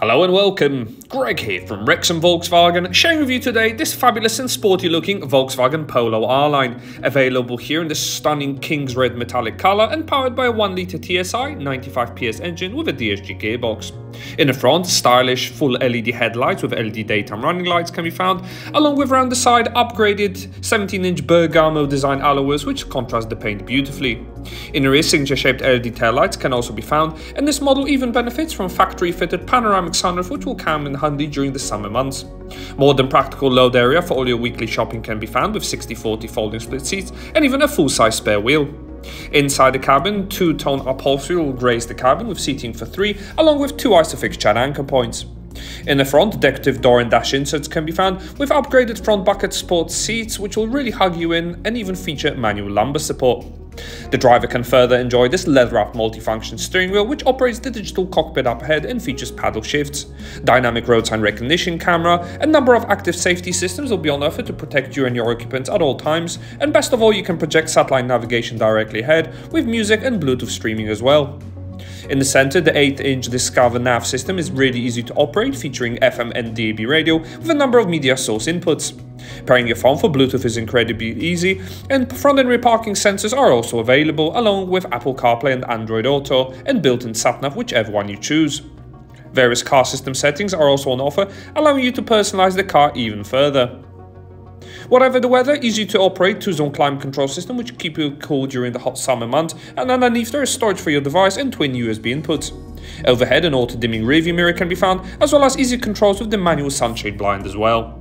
Hello and welcome, Greg here from Wrexham Volkswagen, sharing with you today this fabulous and sporty looking Volkswagen Polo R-Line, available here in the stunning King's Red metallic colour and powered by a 1 litre TSI 95 PS engine with a DSG gearbox. In the front, stylish full LED headlights with LED daytime running lights can be found, along with around the side upgraded 17-inch Bergamo design alloy wheels which contrast the paint beautifully. In the rear, signature-shaped LED taillights can also be found, and this model even benefits from factory-fitted panoramic sunroof which will come in handy during the summer months. More than practical load area for all your weekly shopping can be found with 60-40 folding split seats and even a full-size spare wheel. Inside the cabin, two-tone upholstery will grace the cabin with seating for three, along with two Isofix chat anchor points. In the front, decorative door and dash inserts can be found with upgraded front bucket sports seats which will really hug you in and even feature manual lumbar support. The driver can further enjoy this leather-wrapped multifunction steering wheel which operates the digital cockpit up ahead and features paddle shifts. Dynamic road sign recognition camera, a number of active safety systems will be on offer to protect you and your occupants at all times, and best of all you can project satellite navigation directly ahead with music and Bluetooth streaming as well. In the center, the 8-inch Discover nav system is really easy to operate, featuring FM and DAB radio with a number of media source inputs. Pairing your phone for Bluetooth is incredibly easy, and front and rear parking sensors are also available, along with Apple CarPlay and Android Auto, and built-in SatNav, whichever one you choose. Various car system settings are also on offer, allowing you to personalize the car even further. Whatever the weather, easy to operate two-zone climate control system which keep you cool during the hot summer months, and underneath there is storage for your device and twin USB inputs. Overhead an auto-dimming rearview mirror can be found, as well as easy controls with the manual sunshade blind as well.